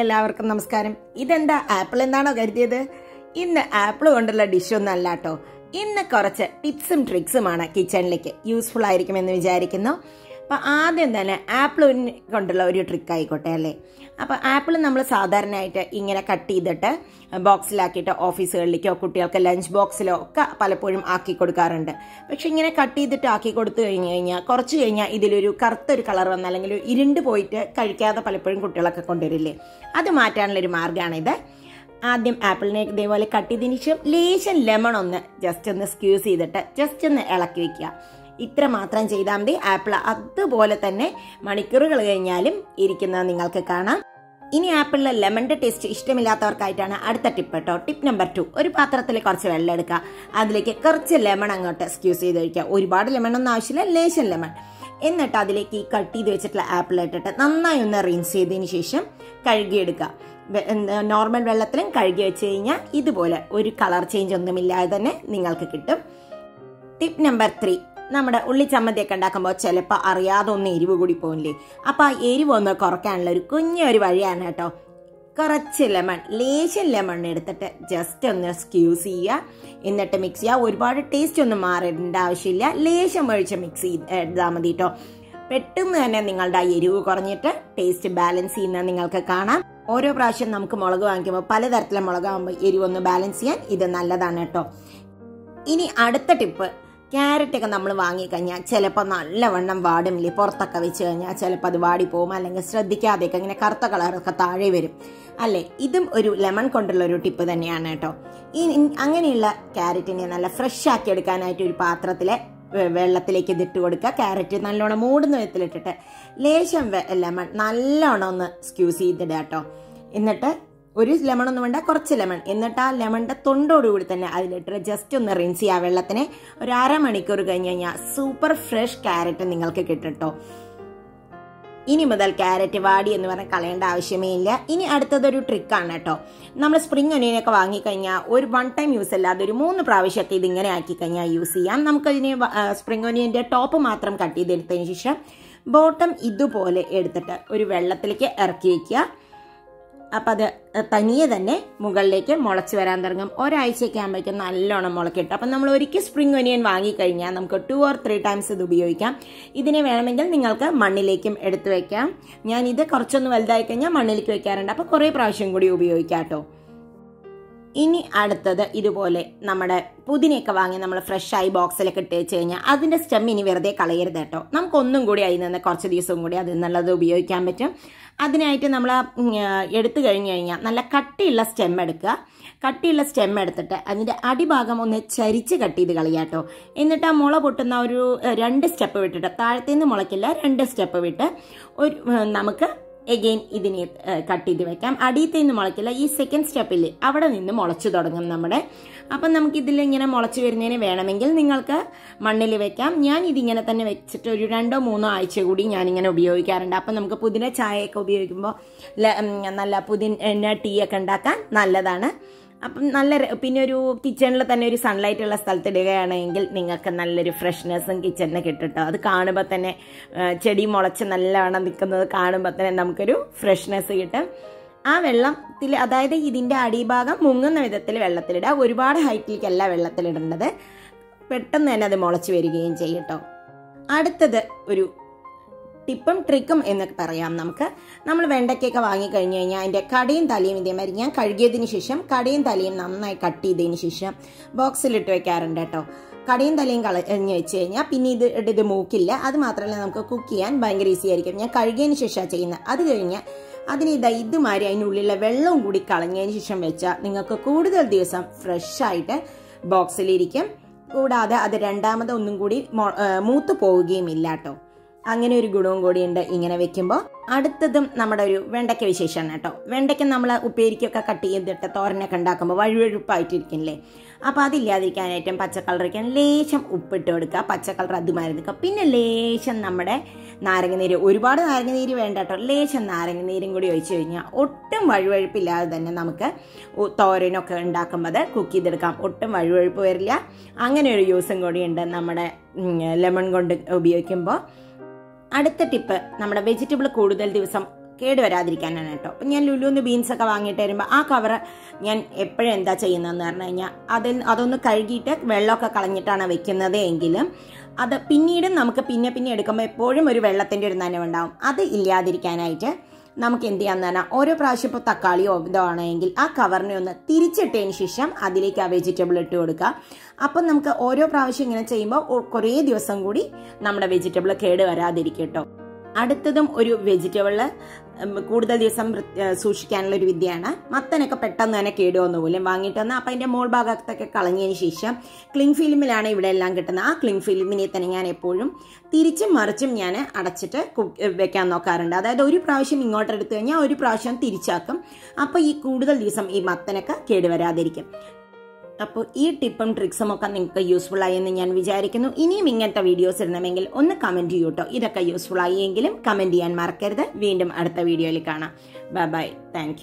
എല്ലാവർക്കും നമസ്കാരം. ഇതെന്താ ആപ്പിൾ എന്താണോ കരുതിയത്? ഇന്ന് ആപ്പിൾ കൊണ്ടുള്ള ഡിഷൊന്നും അല്ല കേട്ടോ ഇന്ന് കുറച്ച് ടിപ്സും ട്രിക്സുമാണ് കിച്ചണിലേക്ക് യൂസ്ഫുൾ ആയിരിക്കുമെന്ന് വിചാരിക്കുന്നു. അപ്പം ആദ്യം തന്നെ ആപ്പിൾ കൊണ്ടുള്ള ഒരു ട്രിക്ക് ആയിക്കോട്ടെ അല്ലേ? അപ്പോൾ ആപ്പിൾ നമ്മൾ സാധാരണയായിട്ട് ഇങ്ങനെ കട്ട് ചെയ്തിട്ട് ബോക്സിലാക്കിയിട്ട് ഓഫീസുകളിലേക്കോ കുട്ടികൾക്ക് ലഞ്ച് ബോക്സിലോ ഒക്കെ പലപ്പോഴും ആക്കി കൊടുക്കാറുണ്ട്. പക്ഷെ ഇങ്ങനെ കട്ട് ചെയ്തിട്ട് ആക്കി കൊടുത്തു കഴിഞ്ഞ് കഴിഞ്ഞാൽ കുറച്ച് കഴിഞ്ഞാൽ ഇതിലൊരു കറുത്തൊരു കളർ വന്ന അല്ലെങ്കിൽ ഇരുണ്ട് പോയിട്ട് കഴിക്കാതെ പലപ്പോഴും കുട്ടികളൊക്കെ കൊണ്ടുവരില്ലേ? അത് മാറ്റാനുള്ളൊരു മാർഗമാണിത് ആദ്യം ആപ്പിളിനെ ഇതേപോലെ കട്ട് ചെയ്തതിന് ശേഷം ലേശം ലെമൺ ഒന്ന് ജസ്റ്റ് ഒന്ന് സ്ക്യൂസ് ചെയ്തിട്ട് ജസ്റ്റ് ഒന്ന് ഇളക്കി വെക്കുക. ഇത്ര മാത്രം ചെയ്താൽ മതി. ആപ്പിൾ അതുപോലെ തന്നെ മണിക്കൂറുകൾ കഴിഞ്ഞാലും ഇരിക്കുന്നത് നിങ്ങൾക്ക് കാണാം. ഇനി ആപ്പിളിലെ ലെമണിന്റെ ടേസ്റ്റ് ഇഷ്ടമില്ലാത്തവർക്കായിട്ടാണ് അടുത്ത ടിപ്പ് കേട്ടോ ടിപ്പ് നമ്പർ ടു ഒരു പാത്രത്തിൽ കുറച്ച് വെള്ളം എടുക്കുക. അതിലേക്ക് കുറച്ച് ലെമൺ അങ്ങോട്ട് എക്സ്ക്യൂസ് ചെയ്ത് ഒഴിക്കുക. ഒരുപാട് ലെമൺ ഒന്നും ആവശ്യമില്ല. ലേശൻ ലെമൺ. എന്നിട്ട് അതിലേക്ക് ഈ കട്ട് ചെയ്ത് വെച്ചിട്ടുള്ള ആപ്പിൾ ഇട്ടിട്ട് നന്നായി ഒന്ന് റിൻസ് ചെയ്തതിന് ശേഷം കഴുകിയെടുക്കുക. നോർമൽ വെള്ളത്തിലും കഴുകി വെച്ച് കഴിഞ്ഞാൽ ഇതുപോലെ ഒരു കളർ ചേഞ്ച് ഒന്നുമില്ലാതെ തന്നെ നിങ്ങൾക്ക് കിട്ടും. ടിപ്പ് നമ്പർ ത്രീ നമ്മുടെ ഉള്ളി ചമ്മന്തിയൊക്കെ ഉണ്ടാക്കുമ്പോൾ ചിലപ്പോൾ അറിയാതെ ഒന്ന് എരിവ് കൂടി പോകില്ലേ അപ്പോൾ ആ എരിവ് ഒന്ന് കുറയ്ക്കാനുള്ള ഒരു കുഞ്ഞൊരു വഴിയാണ് കേട്ടോ. കുറച്ച് ലെമൺ ലേശം ലെമൺ എടുത്തിട്ട് ജസ്റ്റ് ഒന്ന് സ്ക്യൂസ് ചെയ്യുക. എന്നിട്ട് മിക്സ് ചെയ്യുക. ഒരുപാട് ടേസ്റ്റ് ഒന്നും മാറേണ്ട ആവശ്യമില്ല. ലേശം ഒഴിച്ച് മിക്സ് ചെയ്താൽ മതി കേട്ടോ. പെട്ടെന്ന് തന്നെ നിങ്ങളുടെ ആ എരിവ് കുറഞ്ഞിട്ട് ടേസ്റ്റ് ബാലൻസ് ചെയ്യുന്ന നിങ്ങൾക്ക് കാണാം. ഓരോ പ്രാവശ്യം നമുക്ക് മുളക് വാങ്ങിക്കുമ്പോൾ പലതരത്തിലെ മുളകാകുമ്പോൾ എരിവൊന്ന് ബാലൻസ് ചെയ്യാൻ ഇത് നല്ലതാണ് കേട്ടോ. ഇനി അടുത്ത ടിപ്പ് ക്യാരറ്റ് ഒക്കെ നമ്മൾ വാങ്ങിക്കഴിഞ്ഞാൽ ചിലപ്പോൾ നല്ലവണ്ണം വാടുമില്ലേ പുറത്തൊക്കെ വെച്ച് കഴിഞ്ഞാൽ ചിലപ്പോൾ അത് വാടിപ്പോകും അല്ലെങ്കിൽ ശ്രദ്ധിക്കാതെയൊക്കെ ഇങ്ങനെ കറുത്ത കളറൊക്കെ താഴെ വരും. അല്ലേ? ഇതും ഒരു ലെമൺ കൊണ്ടുള്ള ഒരു ടിപ്പ് തന്നെയാണ് കേട്ടോ. ഈ അങ്ങനെയുള്ള ക്യാരറ്റിനെ നല്ല ഫ്രഷ് ആക്കി എടുക്കാനായിട്ട് ഒരു പാത്രത്തിലെ വെള്ളത്തിലേക്ക് ഇതിട്ട് കൊടുക്കുക. ക്യാരറ്റ് നല്ലോണം മൂടുന്ന വിധത്തിലിട്ടിട്ട് ലേശം ലെമൺ നല്ലോണം ഒന്ന് സ്ക്യൂസ് ചെയ്തിടുക കേട്ടോ. എന്നിട്ട് ഒരു ലെമൺ ഒന്നും വേണ്ട കുറച്ച് ലെമൺ എന്നിട്ട് ആ ലെമണിന്റെ തൊണ്ടോടുകൂടി തന്നെ അതിലിട്ട് ജസ്റ്റ് ഒന്ന് റിൻസ് ചെയ്യുക വെള്ളത്തിനെ. ഒരു അരമണിക്കൂർ കഴിഞ്ഞ് കഴിഞ്ഞാൽ സൂപ്പർ ഫ്രഷ് ക്യാരറ്റ് നിങ്ങൾക്ക് കിട്ടും ഇനി മുതൽ ക്യാരറ്റ് വാടി എന്ന് പറഞ്ഞാൽ കളയേണ്ട ആവശ്യമേ ഇല്ല. ഇനി അടുത്തതൊരു ട്രിക്കാണ് കേട്ടോ. നമ്മൾ സ്പ്രിംഗ് ഒനിയനൊക്കെ വാങ്ങിക്കഴിഞ്ഞാൽ ഒരു വൺ ടൈം യൂസ് അല്ലാതെ ഒരു മൂന്ന് പ്രാവശ്യമൊക്കെ ഇതിങ്ങനെ ആക്കി കഴിഞ്ഞാൽ യൂസ് ചെയ്യാം. നമുക്കതിന് സ്പ്രിംഗ് ഒനിയന്റെ ടോപ്പ് മാത്രം കട്ട് ചെയ്തെടുത്തതിന് ശേഷം ബോട്ടം ഇതുപോലെ എടുത്തിട്ട് ഒരു വെള്ളത്തിലേക്ക് ഇറക്കി വയ്ക്കുക അപ്പം അത് തനിയെ തന്നെ മുകളിലേക്ക് മുളച്ച് വരാൻ തുടങ്ങും. ഒരാഴ്ചയൊക്കെ ആകുമ്പോഴേക്കും നല്ലോണം മുളക്കിട്ടു അപ്പം നമ്മൾ ഒരിക്കൽ സ്പ്രിംഗ് ഒനിയൻ വാങ്ങിക്കഴിഞ്ഞാൽ നമുക്ക് ടു ഓർ ത്രീ ടൈംസ് ഇത് ഉപയോഗിക്കാം. ഇതിനെ വേണമെങ്കിൽ നിങ്ങൾക്ക് മണ്ണിലേക്കും എടുത്തു വയ്ക്കാം ഞാൻ ഇത് കുറച്ചൊന്ന് വലുതായി കഴിഞ്ഞാൽ മണ്ണിലേക്ക് വയ്ക്കാറുണ്ട് അപ്പോൾ കുറേ പ്രാവശ്യം കൂടി ഉപയോഗിക്കാം കേട്ടോ. ഇനി അടുത്തത് ഇതുപോലെ നമ്മുടെ പുതിനയൊക്കെ വാങ്ങി നമ്മൾ ഫ്രഷായി ബോക്സിലൊക്കെ ഇട്ട് വെച്ച് കഴിഞ്ഞാൽ അതിന്റെ സ്റ്റെം ഇനി വെറുതെ കളയരുത് കേട്ടോ. നമുക്കൊന്നും കൂടി അതിൽ നിന്ന് കുറച്ച് ദിവസവും കൂടി അതിൽ നിന്നുള്ളത് ഉപയോഗിക്കാൻ പറ്റും. അതിനായിട്ട് നമ്മൾ എടുത്തു കഴിഞ്ഞ് കഴിഞ്ഞാൽ നല്ല കട്ടിയുള്ള സ്റ്റെം എടുക്കുക. കട്ടിയുള്ള സ്റ്റെം എടുത്തിട്ട് അതിന്റെ അടിഭാഗം ഒന്ന് ചരിച്ച് കട്ട് ചെയ്ത് കളയാട്ടോ എന്നിട്ട് ആ മുള പൊട്ടുന്ന ഒരു രണ്ട് സ്റ്റെപ്പ് വിട്ടിട്ട് താഴത്തേന്ന് മുളയ്ക്കില്ല രണ്ട് സ്റ്റെപ്പ് വിട്ട് ഒരു നമുക്ക് എഗെയിൻ ഇതിനെ കട്ട് ചെയ്ത് വെക്കാം. അടിയത്തെ നിന്ന് മുളയ്ക്കില്ല. ഈ സെക്കൻഡ് സ്റ്റെപ്പിൽ അവിടെ നിന്ന് മുളച്ചു തുടങ്ങും നമ്മുടെ. അപ്പം നമുക്ക് ഇതിൽ ഇങ്ങനെ മുളച്ചു വരുന്നതിന് വേണമെങ്കിൽ നിങ്ങൾക്ക് മണ്ണിൽ വെക്കാം. ഞാൻ ഇതിങ്ങനെ തന്നെ വെച്ചിട്ട് ഒരു രണ്ടോ മൂന്നോ ആഴ്ച കൂടി ഞാനിങ്ങനെ ഉപയോഗിക്കാറുണ്ട്. അപ്പം നമുക്ക് പുതിന ചായയൊക്കെ ഉപയോഗിക്കുമ്പോൾ നല്ല പുതിന ടീ ഒക്കെ ഉണ്ടാക്കാൻ നല്ലതാണ്. അപ്പം നല്ല പിന്നെ ഒരു കിച്ചണിൽ തന്നെ ഒരു സൺലൈറ്റ് ഉള്ള സ്ഥലത്ത് ഇടുകയാണെങ്കിൽ നിങ്ങൾക്ക് നല്ലൊരു ഫ്രഷ്നെസ്സും കിച്ചണിന് കിട്ടും അത് കാണുമ്പോൾ തന്നെ ചെടി മുളച്ച് നല്ലവണ്ണം നിൽക്കുന്നത് കാണുമ്പോൾ തന്നെ നമുക്കൊരു ഫ്രഷ്നെസ് കിട്ടും. ആ വെള്ളത്തിൽ അതായത് ഇതിന്റെ അടിഭാഗം മുങ്ങുന്ന വിധത്തിൽ വെള്ളത്തിലിടുക. ഒരുപാട് ഹൈറ്റിലേക്കല്ല വെള്ളത്തിലിടേണ്ടത്. പെട്ടെന്ന് തന്നെ അത് മുളച്ച് വരികയും ചെയ്യട്ടോ അടുത്തത് ഒരു ടിപ്പും ട്രിക്കും എന്നൊക്കെ പറയാം നമുക്ക്. നമ്മൾ വെണ്ടയ്ക്കൊക്കെ വാങ്ങി കഴിഞ്ഞ് കഴിഞ്ഞാൽ അതിന്റെ കടയും തലയും ഇതേമാതിരി. ഞാൻ കഴുകിയതിന് ശേഷം കടയും തലയും നന്നായി കട്ട് ചെയ്തതിന് ശേഷം ബോക്സിലിട്ട് വെക്കാറുണ്ട് കേട്ടോ. കടയും തലയും കളഞ്ഞ് വെച്ച് കഴിഞ്ഞാൽ പിന്നെ ഇത് ഇത് മൂക്കില്ല. അത് മാത്രമല്ല നമുക്ക് കുക്ക് ചെയ്യാൻ ഭയങ്കര ഈസി ആയിരിക്കും. ഞാൻ കഴുകിയതിന് ശേഷമാണ് ചെയ്യുന്നത്. അത് കഴിഞ്ഞാൽ അതിന് ഇതാ ഇതുമാതിരി അതിനുള്ളിലെ വെള്ളവും കൂടി കളഞ്ഞതിന് ശേഷം വെച്ചാൽ നിങ്ങൾക്ക് കൂടുതൽ ദിവസം ഫ്രഷ് ആയിട്ട് ബോക്സിലിരിക്കും. കൂടാതെ അത് രണ്ടാമത് ഒന്നും കൂടി മൂത്ത് പോവുകയും ഇല്ല കേട്ടോ. അങ്ങനെ ഒരു ഗുണവും കൂടിയുണ്ട് ഇങ്ങനെ വെക്കുമ്പോൾ അടുത്തതും നമ്മുടെ ഒരു വെണ്ടയ്ക്ക വിശേഷമാണ് കേട്ടോ. വെണ്ടയ്ക്ക നമ്മൾ ഉപ്പേരിക്കൊക്കെ കട്ട് ചെയ്തിട്ട് തോരനൊക്കെ ഉണ്ടാക്കുമ്പോൾ വഴുവഴുപ്പായിട്ടിരിക്കില്ലേ അപ്പോൾ അതില്ലാതിരിക്കാനായിട്ടും പച്ചക്കളറിക്കാൻ ലേശം ഉപ്പിട്ട് കൊടുക്കുക. പച്ചക്കളർ അത് നിൽക്കുക പിന്നെ ലേശം നമ്മുടെ നാരങ്ങനീര്. ഒരുപാട് നാരങ്ങനീര് വേണ്ട കേട്ടോ. ലേശം നാരങ്ങനീരും കൂടി ഒഴിച്ചു കഴിഞ്ഞാൽ ഒട്ടും വഴുവഴുപ്പില്ലാതെ തന്നെ നമുക്ക് തോരനൊക്കെ ഉണ്ടാക്കുമ്പോൾ കുക്ക് ചെയ്തെടുക്കാം. ഒട്ടും വഴുവഴുപ്പ് വരില്ല. അങ്ങനെ ഒരു യൂസും കൂടി ഉണ്ട് നമ്മുടെ ലെമൺ കൊണ്ട് ഉപയോഗിക്കുമ്പോൾ അടുത്ത ടിപ്പ് നമ്മുടെ വെജിറ്റബിൾ കൂടുതൽ ദിവസം കേട് വരാതിരിക്കാനാണ് കേട്ടോ. അപ്പം ഞാൻ ലുലുന്ന് ബീൻസ് ഒക്കെ വാങ്ങിയിട്ട് വരുമ്പോൾ ആ കവർ ഞാൻ എപ്പോഴും എന്താ ചെയ്യുന്നതെന്ന് പറഞ്ഞു കഴിഞ്ഞാൽ അതിൽ അതൊന്ന് കഴുകിയിട്ട് വെള്ളമൊക്കെ കളഞ്ഞിട്ടാണ് വെക്കുന്നത് എങ്കിലും അത് പിന്നീട് നമുക്ക് പിന്നെ പിന്നെ എടുക്കുമ്പോൾ എപ്പോഴും ഒരു വെള്ളത്തിന്റെ ഒരു നനവുണ്ടാവും. അത് ഇല്ലാതിരിക്കാനായിട്ട് നമുക്ക് എന്ത് ചെയ്യാന്ന് പറഞ്ഞാൽ ഓരോ പ്രാവശ്യം ഇപ്പോൾ തക്കാളിയോ ഇതോ ആണെങ്കിൽ ആ കവറിനെ ഒന്ന് തിരിച്ചിട്ടതിന് ശേഷം അതിലേക്ക് ആ വെജിറ്റബിൾ ഇട്ട് കൊടുക്കുക അപ്പം നമുക്ക് ഓരോ പ്രാവശ്യം ഇങ്ങനെ ചെയ്യുമ്പോൾ കുറേ ദിവസം കൂടി നമ്മുടെ വെജിറ്റബിൾ കേട് വരാതിരിക്കും കേട്ടോ. അടുത്തതും ഒരു വെജിറ്റബിൾ കൂടുതൽ ദിവസം സൂക്ഷിക്കാനുള്ള ഒരു വിദ്യയാണ്. മത്തനൊക്കെ പെട്ടെന്ന് തന്നെ കേടുവന്നു പോലും വാങ്ങിയിട്ട് വന്ന് അപ്പം അതിന്റെ മോൾ ഭാഗത്തൊക്കെ കളഞ്ഞതിന് ശേഷം ക്ലിങ് ഫിലിമിലാണ് ഇവിടെ എല്ലാം കിട്ടുന്നത്. ആ ക്ലിങ് ഫിലിമിനെ തന്നെ ഞാൻ എപ്പോഴും തിരിച്ചും മറിച്ചും ഞാൻ അടച്ചിട്ട് വെക്കാൻ നോക്കാറുണ്ട്. അതായത് ഒരു പ്രാവശ്യം ഇങ്ങോട്ട് എടുത്തു കഴിഞ്ഞാൽ ഒരു പ്രാവശ്യം തിരിച്ചാക്കും. അപ്പോൾ ഈ കൂടുതൽ ദിവസം ഈ മത്തനൊക്കെ കേടുവരാതിരിക്കും അപ്പോൾ ഈ ടിപ്പും ട്രിക്സും ഒക്കെ നിങ്ങൾക്ക് യൂസ്ഫുൾ ആയി എന്ന് ഞാൻ വിചാരിക്കുന്നു. ഇനിയും ഇങ്ങനത്തെ വീഡിയോസ് ഇടണമെങ്കിൽ ഒന്ന് കമന്റ് ചെയ്യൂ കേട്ടോ ഇതൊക്കെ യൂസ്ഫുൾ ആയെങ്കിലും കമന്റ് ചെയ്യാൻ മറക്കരുത്. വീണ്ടും അടുത്ത വീഡിയോയിൽ കാണാം. Bye bye thank